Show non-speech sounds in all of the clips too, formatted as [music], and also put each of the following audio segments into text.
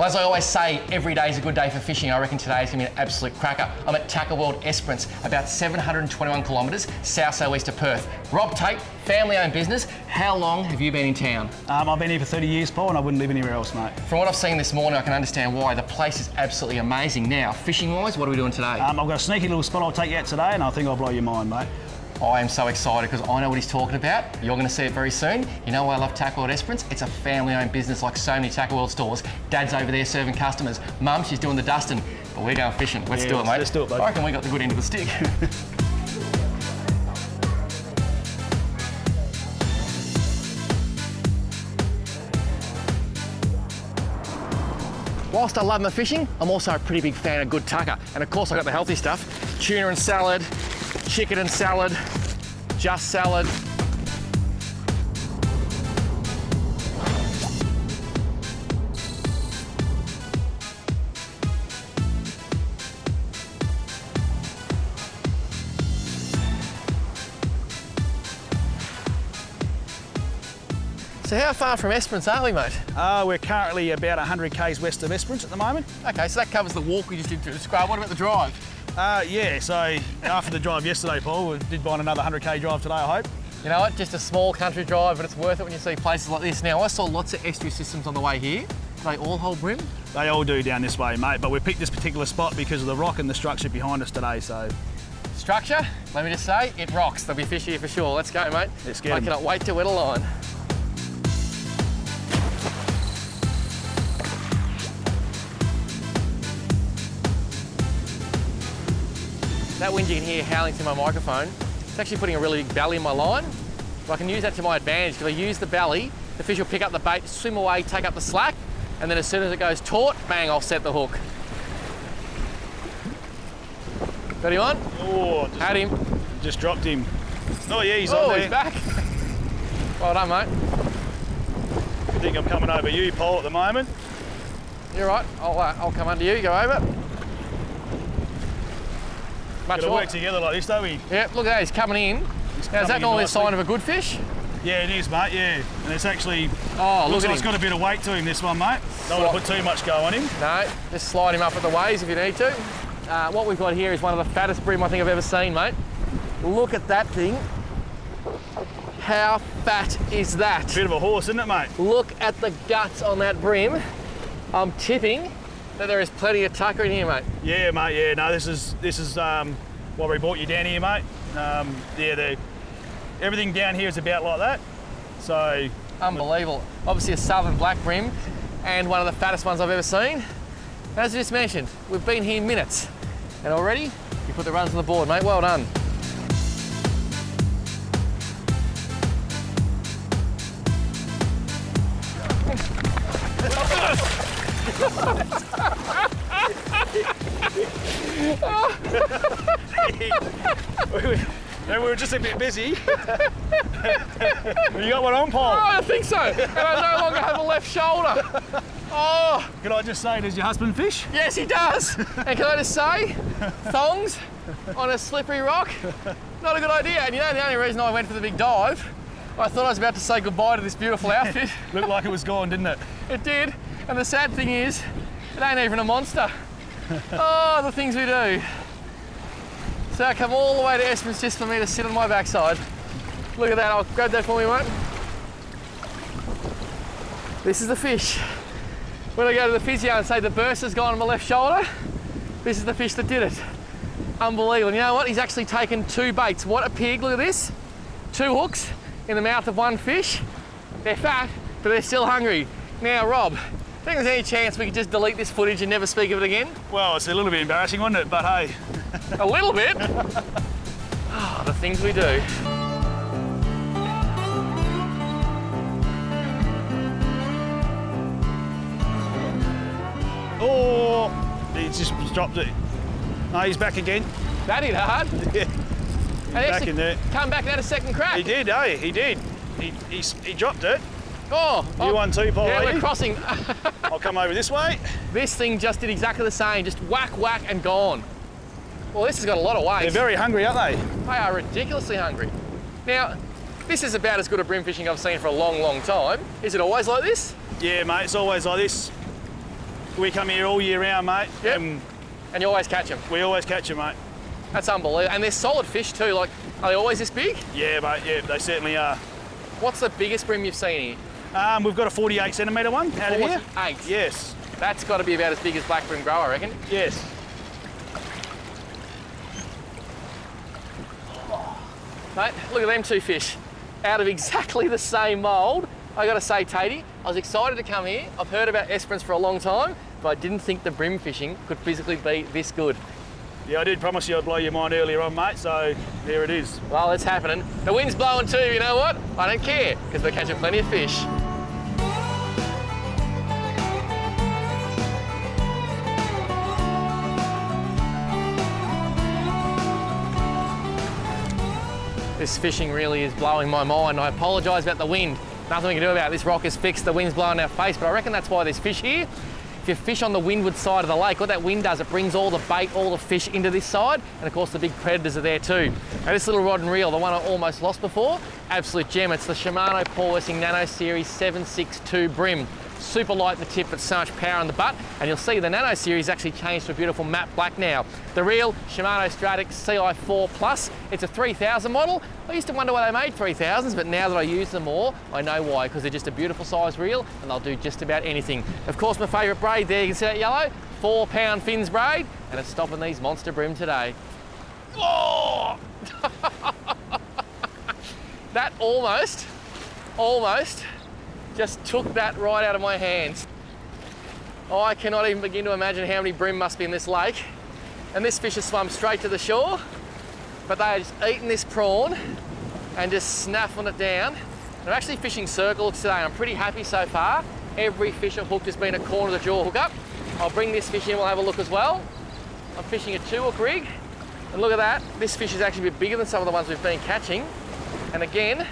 Well, as I always say, every day is a good day for fishing. I reckon today is going to be an absolute cracker. I'm at Tackle World Esperance, about 721 kilometres south south-east of Perth. Rob Tate, family-owned business. How long have you been in town? Um, I've been here for 30 years, Paul, and I wouldn't live anywhere else, mate. From what I've seen this morning, I can understand why. The place is absolutely amazing. Now, fishing-wise, what are we doing today? Um, I've got a sneaky little spot I'll take you out today, and I think I'll blow your mind, mate. I am so excited because I know what he's talking about. You're going to see it very soon. You know why I love Tackle World Esperance? It's a family-owned business like so many Tackle World stores. Dad's over there serving customers. Mum, she's doing the dusting. But we're going fishing. Let's Yeah, do it, mate. let's do it, bud. I reckon we got the good end of the stick. [laughs] Whilst I love my fishing, I'm also a pretty big fan of good tucker. And of course, I got the healthy stuff tuna and salad, chicken and salad, just salad. So, how far from Esperance are we, mate? Uh, we're currently about 100 k's west of Esperance at the moment. Okay, so that covers the walk we just did through the scrub. What about the drive? Uh, yeah, so after the drive yesterday, Paul, we did buy another 100k drive today, I hope. You know what? Just a small country drive, but it's worth it when you see places like this. Now, I saw lots of estuary systems on the way here. Do they all hold bream? They all do down this way, mate, but we picked this particular spot because of the rock and the structure behind us today, so Structure, let me just say, it rocks. There'll be fish here for sure. Let's go, mate. Let's get I 'em. cannot wait to wet a line. That wind you can hear howling through my microphone, it's actually putting a really big belly in my line. But I can use that to my advantage because I use the belly, the fish will pick up the bait, swim away, take up the slack, and then as soon as it goes taut, bang, I'll set the hook. Got him on? Oh, just, Had him. just dropped him. Oh yeah, he's Oh, on there. he's back. well done, mate. I think I'm coming over you, Paul, at the moment. You're right. I'll, uh, I'll come under you. Go over. Much Gotta work together like this, don't we? Yeah, look at that. He's coming in. He's Now, is that normally a sign of a good fish? Yeah, it is, mate, yeah. And it's actually, Oh, look looks at like it's got a bit of weight to him, this one, mate. Don't want to put too much go on him. No, just slide him up at the ways if you need to. Uh, what we've got here is one of the fattest bream I think I've ever seen, mate. Look at that thing. How fat is that? Bit of a horse, isn't it, mate? Look at the guts on that bream. I'm tipping that there is plenty of tucker in here, mate. Yeah, mate. Yeah, no, this is this is um, why we brought you down here, mate. Um, yeah, the everything down here is about like that. So Unbelievable. Obviously a southern black bream, and one of the fattest ones I've ever seen. As I just mentioned, we've been here minutes and already you put the runs on the board, mate. Well done. And we were just a bit busy. [laughs] you got one on, Oh, Paul. I think so. And I no longer have a left shoulder. Oh, Can I just say, does your husband fish? yes, he does. And can I just say, thongs on a slippery rock, not a good idea. And you know, the only reason I went for the big dive, I thought I was about to say goodbye to this beautiful outfit. [laughs] Looked like it was gone, didn't it? It did. And the sad thing is, it ain't even a monster. [laughs] oh, the things we do. So I come all the way to Esperance just for me to sit on my backside. Look at that. I'll grab that for me, mate. This is the fish. When I go to the physio and say the burst has gone on my left shoulder, this is the fish that did it. Unbelievable. And you know what? He's actually taken two baits. What a pig. Look at this. Two hooks in the mouth of one fish. They're fat, but they're still hungry. Now, Rob, think there's any chance we could just delete this footage and never speak of it again? Well, it's a little bit embarrassing, wasn't it? But hey, A little bit. [laughs] Ah, the things we do. oh, he just dropped it. No, he's back again. That hit hard. [laughs] Yeah, back in there. come back and had a second crack. He did, hey, he did. He, he, he dropped it. Oh, oh, You oh, won too, Paul. Yeah, we're crossing. I'll come over this way. [laughs] this thing just did exactly the same. Just whack, whack, and gone. Well, this has got a lot of weight. They're very hungry, aren't they? They are ridiculously hungry. Now, this is about as good a bream fishing I've seen for a long, long time. Is it always like this? Yeah, mate, it's always like this. we come here all year round, mate. Yep. And And you always catch them. we always catch them, mate. That's unbelievable. And they're solid fish too. Like, are they always this big? Yeah, mate. Yeah, they certainly are. What's the biggest bream you've seen here? Um, we've got a 48 centimetre one out of here. 48. Yes. That's got to be about as big as black bream grow, I reckon. Yes. Mate, look at them two fish. Out of exactly the same mould. I gotta say, Tatey, I was excited to come here. I've heard about Esperance for a long time, but I didn't think the bream fishing could physically be this good. Yeah, I did promise you I'd blow your mind earlier on, mate. So there it is. Well, it's happening. The wind's blowing too, you know what? I don't care, because we're catching plenty of fish. This fishing really is blowing my mind. I apologise about the wind. Nothing we can do about it. This rock is fixed, the wind's blowing our face, but I reckon that's why there's fish here. If you fish on the windward side of the lake, what that wind does, it brings all the bait, all the fish into this side, and of course the big predators are there too. Now this little rod and reel, the one I almost lost before, absolute gem. It's the Shimano Paul Nano Series 762 Bream. Super light in the tip, but so much power in the butt. And you'll see the Nano Series actually changed to a beautiful matte black now. The real Shimano Stratic CI4 Plus, it's a 3000 model. I used to wonder why they made 3000s, but now that I use them more, I know why, because they're just a beautiful size reel and they'll do just about anything. Of course, my favourite braid there, you can see that yellow, four pound fins braid, and it's stopping these monster bream today. Oh! [laughs] that almost, almost just took that right out of my hands. Oh, I cannot even begin to imagine how many bream must be in this lake. And this fish has swum straight to the shore, but they are just eating this prawn and just snaffling it down. I'm actually fishing circle today, I'm pretty happy so far. Every fish I've hooked has been a corner of the jaw hookup. I'll bring this fish in, we'll have a look as well. I'm fishing a two hook rig, and look at that. This fish is actually a bit bigger than some of the ones we've been catching. And again,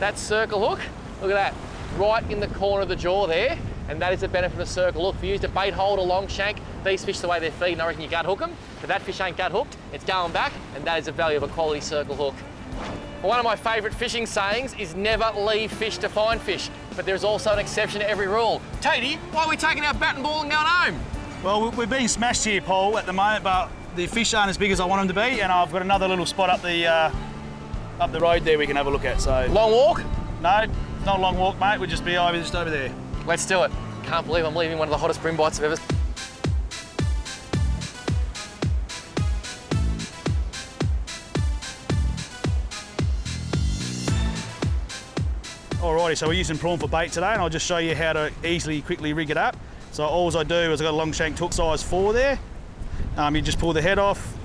that circle hook, look at that, right in the corner of the jaw there. And that is the benefit of a circle hook. If you used a bait hold or long shank, these fish the way they're feeding, I reckon you gut hook them. But that fish ain't gut hooked, it's going back, and that is the value of a quality circle hook. One of my favourite fishing sayings is never leave fish to find fish, but there's also an exception to every rule. Tatey, why are we taking our bat and ball and going home? Well, we- we're being smashed here, Paul, at the moment, but the fish aren't as big as I want them to be, and I've got another little spot up the uh, up the road there we can have a look at. So Long walk? no, not a long walk, mate. We'll just be over just over there. Let's do it. Can't believe I'm leaving one of the hottest bream bites I've ever Alrighty, so we're using prawn for bait today, and I'll just show you how to easily, quickly rig it up. So all I do is I've got a long shank hook size four there. Um, you just pull the head off,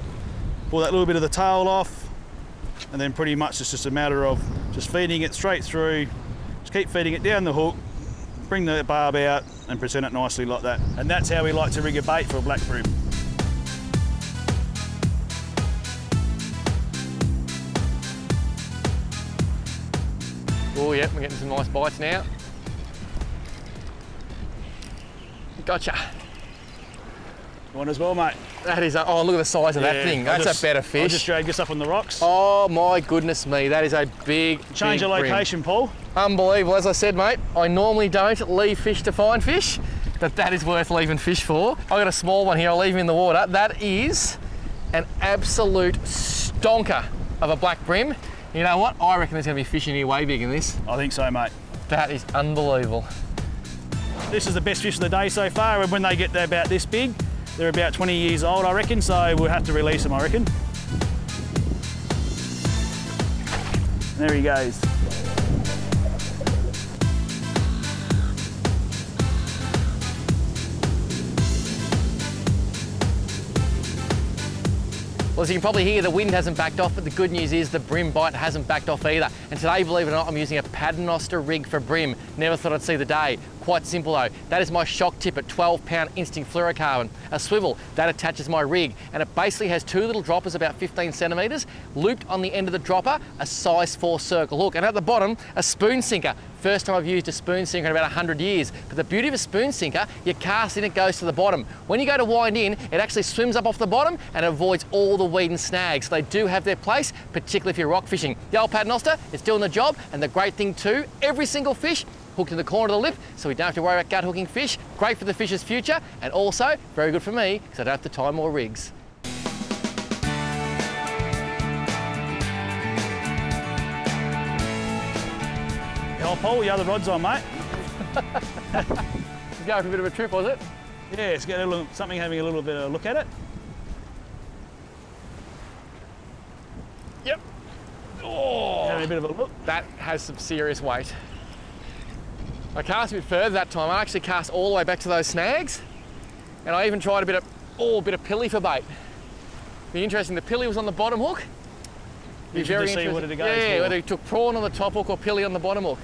pull that little bit of the tail off, and then pretty much it's just a matter of just feeding it straight through. Keep feeding it down the hook, bring the barb out, and present it nicely like that. And that's how we like to rig a bait for a black. Oh, yep, we're getting some nice bites now. Gotcha. One as well, mate. That is, a, oh, look at the size of that thing. That's just- a better fish. I'll fish. just drag this up on the rocks. Oh my goodness me, that is a big, Change big bream. location, Paul. Unbelievable. As I said, mate, I normally don't leave fish to find fish, but that is worth leaving fish for. I've got a small one here, I'll leave him in the water. That is an absolute stonker of a black bream. You know what? I reckon there's gonna be fish in here way bigger than this. I think so, mate. That is unbelievable. This is the best fish of the day so far, and when they get about this big, they're about 20 years old, I reckon, so we'll have to release them, I reckon. There he goes. Well, as you can probably hear, the wind hasn't backed off, but the good news is the bream bite hasn't backed off either. And today, believe it or not, I'm using a paternoster rig for bream. Never thought I'd see the day. Quite simple though. That is my shock tip at 12 pound instinct fluorocarbon. A swivel, that attaches my rig. And it basically has two little droppers about 15 centimeters, looped on the end of the dropper, a size four circle hook. And at the bottom, a spoon sinker. First time I've used a spoon sinker in about 100 years. But the beauty of a spoon sinker, you cast in, it goes to the bottom. When you go to wind in, it actually swims up off the bottom and avoids all the weed and snags. They do have their place, particularly if you're rock fishing. The old paternoster is doing the job, and the great thing too, every single fish hooked in the corner of the lip, so we don't have to worry about gut hooking fish. Great for the fish's future, and also very good for me, because I don't have to tie more rigs. I'll pull the other rods on, mate. [laughs] Going for a bit of a trip, was it? Yeah, it's got a little, something having a little bit of a look at it. Yep. Oh, Having a bit of a look. that has some serious weight. I cast a bit further that time. I actually cast all the way back to those snags, and I even tried a bit of oh, a bit of pilly for bait. Be interesting. The pilly was on the bottom hook. Be to see interesting. what it goes yeah, for. whether he took prawn on the top hook or pilly on the bottom hook.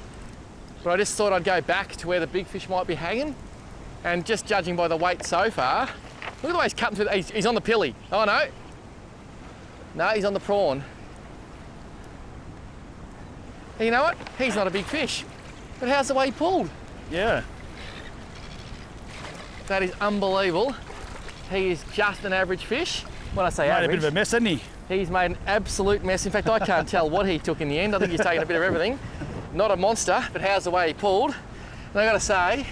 But I just thought I'd go back to where the big fish might be hanging, and just judging by the weight so far, look at the way he's cutting through. The, he's, he's on the pilly. Oh no, no, he's on the prawn. And you know what? He's not a big fish. But how's the way he pulled? Yeah. That is unbelievable. He is just an average fish. When I say Made a bit of a mess, hasn't he? he's made an absolute mess. In fact, I can't tell what he took in the end. I think he's taken a bit of everything. Not a monster, but how's the way he pulled? And I gotta say,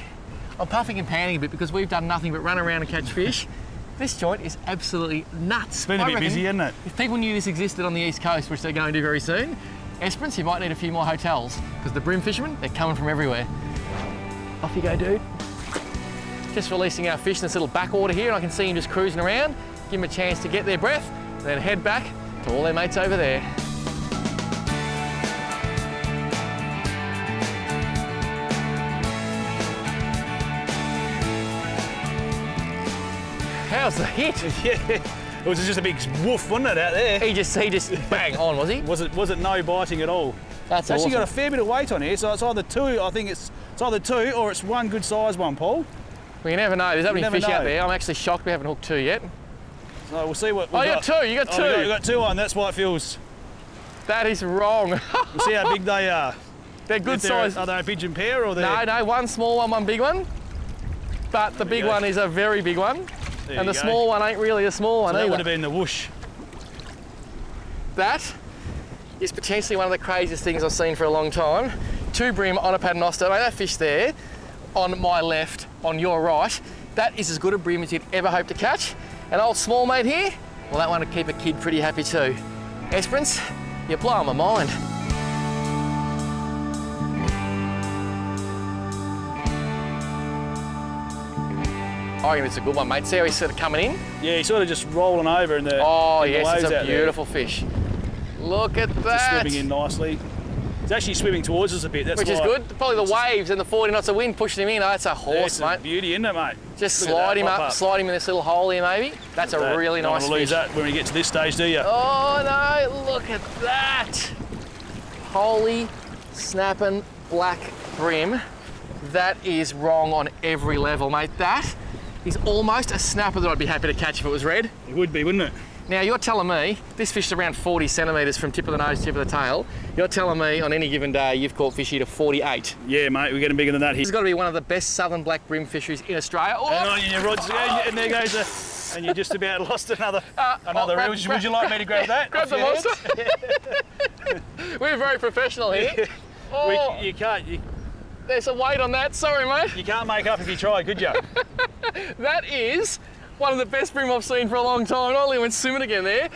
I'm puffing and panting a bit because we've done nothing but run around and catch fish. This joint is absolutely nuts. It's been a I bit busy, hasn't it? If people knew this existed on the east coast, which they're going to very soon, Esperance, you might need a few more hotels because the bream fishermen, they're coming from everywhere. Off you go, dude. Just releasing our fish in this little backwater here, and I can see him just cruising around. Give them a chance to get their breath, and then head back to all their mates over there. How's the hit? [laughs] yeah. It was just a big woof, wasn't it, out there? He just, he just [laughs] bang on, was he? Was it, was it no biting at all? That's It's actually awesome. got a fair bit of weight on here, so it's either two, I think it's, it's either two or it's one good size one, Paul. Well, you never know. There's that many never fish out there. I'm actually shocked we haven't hooked two yet. So we'll see what Oh, we've you got two. You got Oh, two. we got, we got two on, that's why it feels. That is wrong. [laughs] We'll see how big they are. They're good If they're- size. Are they a pigeon pair or they're... No, no, one small one, one big one. But the big go. one is a very big one. There and the go. small one ain't really a small one So that either. would have been the whoosh. That is potentially one of the craziest things I've seen for a long time. Two bream on a paternoster. Mate, that fish there on my left, on your right, that is as good a bream as you'd ever hope to catch. And old small mate here, well, that one would keep a kid pretty happy too. Esperance, you're blowing my mind. I reckon it's a good one, mate. See how he's sort of coming in? Yeah, he's sort of just rolling over in the Oh, in the yes, waves it's a out there. beautiful fish. Look at that. Just swimming in nicely. He's actually swimming towards us a bit. That's Which is good. Probably the waves and the 40 knots of wind pushing him in. Oh, that's a Yeah, horse, a mate. beauty, isn't it, mate? Just Look slide him pop up, slide him in this little hole here, maybe. That's a That- really don't nice wanna lose that when we get to this stage, do you? Oh no, look at that. Holy snapping black bream. That is wrong on every level, mate. That is almost a snapper that I'd be happy to catch if it was red. It would be, wouldn't it? Now you're telling me this fish is around 40 centimetres from tip of the nose to tip of the tail. You're telling me on any given day you've caught fish here to 48. Yeah, mate, we're getting bigger than that here. This has got to be one of the best southern black bream fisheries in Australia. Oh, And on your rods, and and there goes a, and you just about [laughs] lost another Uh, another oh, grab- reel. Would you, would you like me to grab that? [laughs] grab the monster. [laughs] We're very professional here. Oh, We, you can't you, there's a weight on that. Sorry, mate. you can't make up if you try, could you? [laughs] That is one of the best bream I've seen for a long time. I only went swimming again there.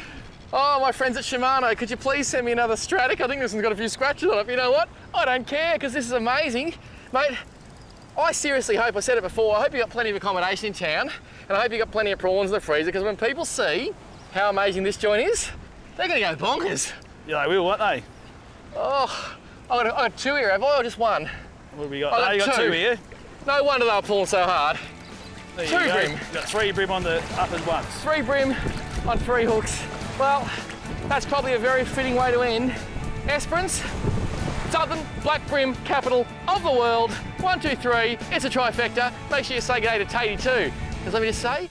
Oh, my friends at Shimano, could you please send me another Stratic? I think this one's got a few scratches on it. But you know what? I don't care because this is amazing. Mate, I seriously hope, I said it before, I hope you got plenty of accommodation in town and I hope you got plenty of prawns in the freezer because when people see how amazing this joint is, they're going to go bonkers. Yeah, they will, won't they? Oh, I got, I got two here, have I, or just one? What have we got? Oh, you got two. two here. No wonder they were pulling so hard. There you Two bream. You've got three bream on the uppers once. Three bream on three hooks. Well, that's probably a very fitting way to end. Esperance, Southern Black Bream capital of the world. One, two, three. It's a trifecta. Make sure you say good day to Tatey too. Because let me just say,